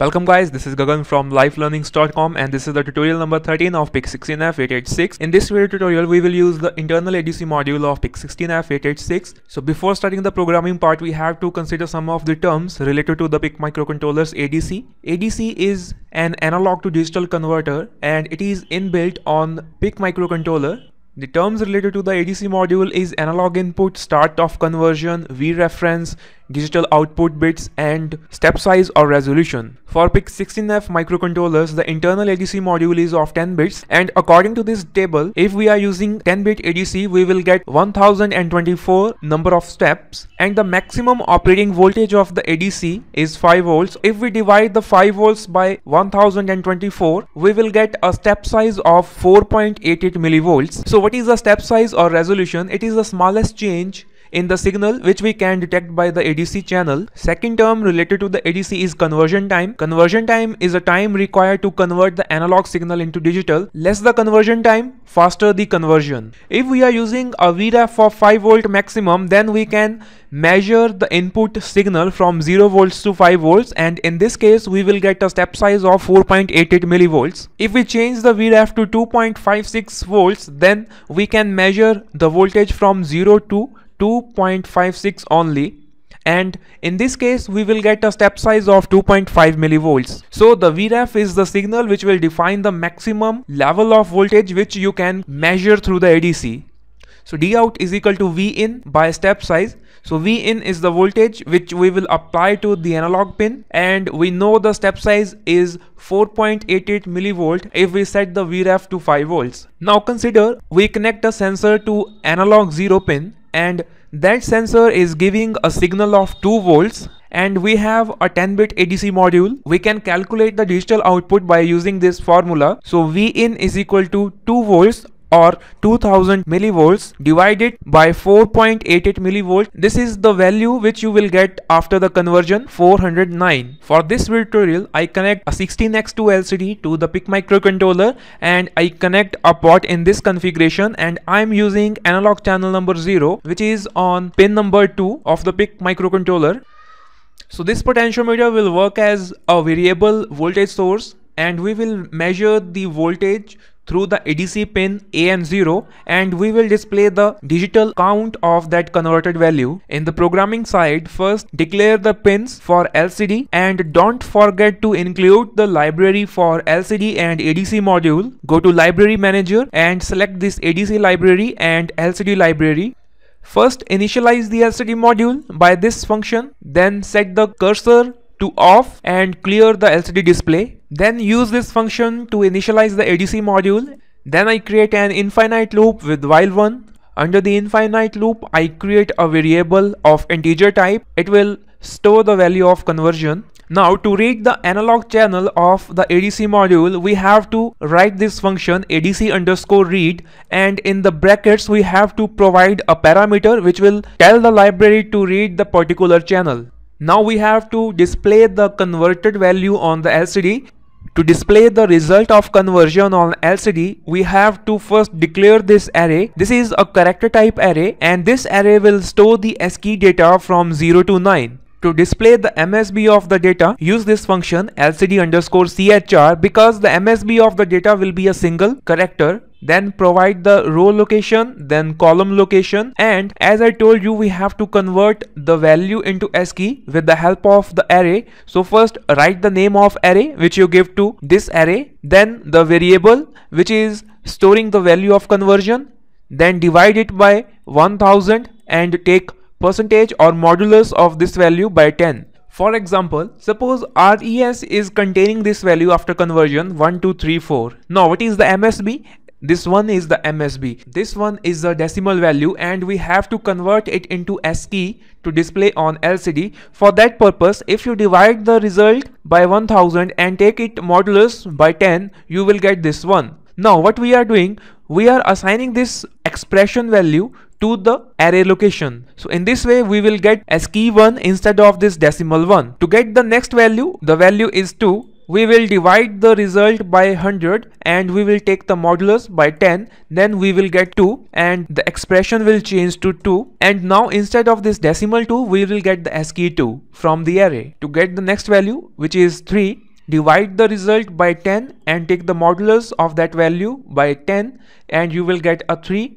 Welcome guys, this is Gagan from lifelearnings.com and this is the tutorial number 13 of PIC16F886. In this video tutorial, we will use the internal ADC module of PIC16F886. So before starting the programming part, we have to consider some of the terms related to the PIC microcontroller's ADC. ADC is an analog to digital converter and it is inbuilt on PIC microcontroller the terms related to the ADC module is analog input, start of conversion, V reference, digital output bits and step size or resolution. For PIC16F microcontrollers, the internal ADC module is of 10 bits and according to this table, if we are using 10 bit ADC, we will get 1024 number of steps and the maximum operating voltage of the ADC is 5 volts. If we divide the 5 volts by 1024, we will get a step size of 4.88 millivolts. So what is the step size or resolution? It is the smallest change in the signal which we can detect by the ADC channel. Second term related to the ADC is conversion time. Conversion time is a time required to convert the analog signal into digital. Less the conversion time, faster the conversion. If we are using a VREF for 5 volt maximum, then we can measure the input signal from 0 volts to 5 volts and in this case we will get a step size of 4.88 millivolts. If we change the VREF to 2.56 volts then we can measure the voltage from 0 to 2.56 only and in this case we will get a step size of 2.5 millivolts. So the VREF is the signal which will define the maximum level of voltage which you can measure through the ADC. So D out is equal to V in by step size. So V in is the voltage which we will apply to the analog pin and we know the step size is 4.88 millivolt if we set the VREF to 5 volts. Now consider we connect a sensor to analog 0 pin and that sensor is giving a signal of 2 volts and we have a 10 bit ADC module. We can calculate the digital output by using this formula. So V in is equal to 2 volts or 2000 millivolts divided by 4.88 millivolt. This is the value which you will get after the conversion 409. For this tutorial, I connect a 16x2 LCD to the PIC microcontroller and I connect a port in this configuration and I'm using analog channel number 0 which is on pin number 2 of the PIC microcontroller. So this potentiometer will work as a variable voltage source and we will measure the voltage through the ADC pin AN0 and we will display the digital count of that converted value. In the programming side, first declare the pins for LCD and don't forget to include the library for LCD and ADC module. Go to library manager and select this ADC library and LCD library. First initialize the LCD module by this function, then set the cursor to off and clear the LCD display. Then use this function to initialize the ADC module. Then I create an infinite loop with while one. Under the infinite loop, I create a variable of integer type. It will store the value of conversion. Now to read the analog channel of the ADC module, we have to write this function ADC underscore read and in the brackets we have to provide a parameter which will tell the library to read the particular channel. Now we have to display the converted value on the LCD. To display the result of conversion on LCD, we have to first declare this array. This is a character type array and this array will store the ASCII data from 0 to 9. To display the MSB of the data, use this function lcd underscore chr because the MSB of the data will be a single character then provide the row location then column location and as I told you we have to convert the value into ASCII with the help of the array so first write the name of array which you give to this array then the variable which is storing the value of conversion then divide it by 1000 and take percentage or modulus of this value by 10 for example, suppose RES is containing this value after conversion 1, 2, 3, 4. Now what is the MSB? This one is the MSB. This one is the decimal value and we have to convert it into ASCII to display on LCD. For that purpose, if you divide the result by 1000 and take it modulus by 10, you will get this one. Now what we are doing, we are assigning this expression value to the array location. So in this way we will get ASCII 1 instead of this decimal 1. To get the next value, the value is 2 we will divide the result by 100 and we will take the modulus by 10 then we will get 2 and the expression will change to 2 and now instead of this decimal 2 we will get the ASCII 2 from the array. To get the next value which is 3 divide the result by 10 and take the modulus of that value by 10 and you will get a 3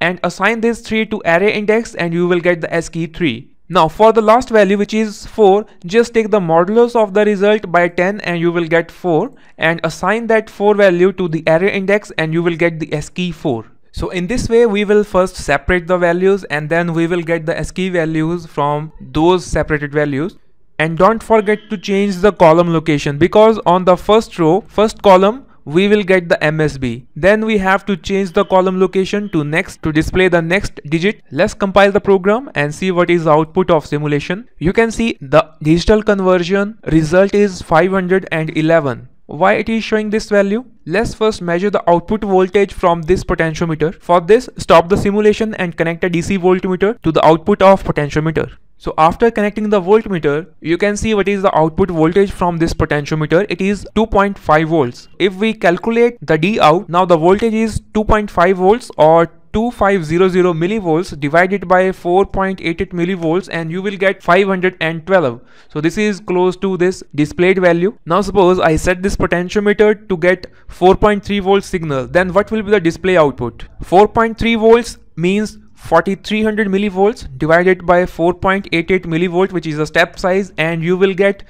and assign this 3 to array index and you will get the ASCII 3. Now for the last value which is 4, just take the modulus of the result by 10 and you will get 4 and assign that 4 value to the array index and you will get the ASCII 4. So in this way we will first separate the values and then we will get the ASCII values from those separated values and don't forget to change the column location because on the first row first column we will get the MSB. Then we have to change the column location to next to display the next digit. Let's compile the program and see what is the output of simulation. You can see the digital conversion result is 511. Why it is showing this value? Let's first measure the output voltage from this potentiometer. For this, stop the simulation and connect a DC voltmeter to the output of potentiometer. So after connecting the voltmeter, you can see what is the output voltage from this potentiometer. It is 2.5 volts. If we calculate the D out, now the voltage is 2.5 volts or 2500 millivolts divided by 4.88 millivolts and you will get 512 so this is close to this displayed value now suppose i set this potentiometer to get 4.3 volt signal then what will be the display output 4.3 volts means 4300 millivolts divided by 4.88 millivolt which is a step size and you will get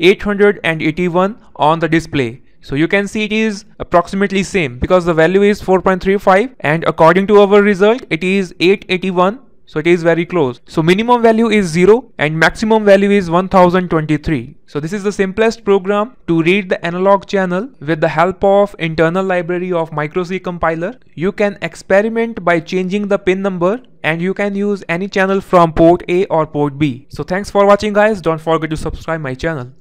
881 on the display. So you can see it is approximately same because the value is 4.35 and according to our result it is 881 so it is very close. So minimum value is 0 and maximum value is 1023. So this is the simplest program to read the analog channel with the help of internal library of MikroC compiler. You can experiment by changing the pin number and you can use any channel from port A or port B. So thanks for watching guys. Don't forget to subscribe my channel.